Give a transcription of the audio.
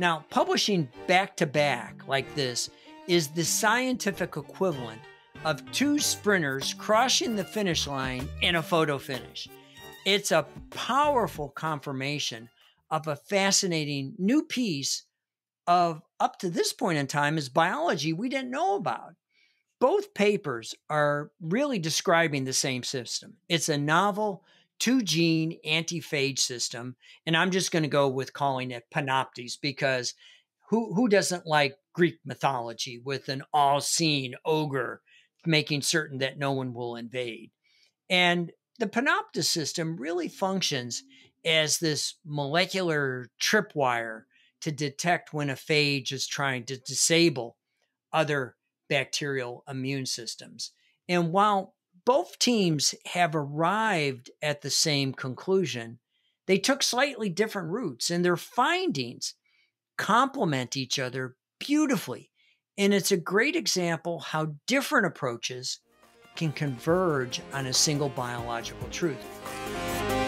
Now, publishing back to back like this is the scientific equivalent of two sprinters crossing the finish line in a photo finish. It's a powerful confirmation of a fascinating new piece of, up to this point in time, is biology we didn't know about. Both papers are really describing the same system. It's a novel two gene antiphage system. And I'm just going to go with calling it Panoptes because who, who doesn't like Greek mythology with an all seeing ogre making certain that no one will invade? And the Panoptes system really functions as this molecular tripwire to detect when a phage is trying to disable other bacterial immune systems. And while both teams have arrived at the same conclusion, they took slightly different routes, and their findings complement each other beautifully. And it's a great example how different approaches can converge on a single biological truth.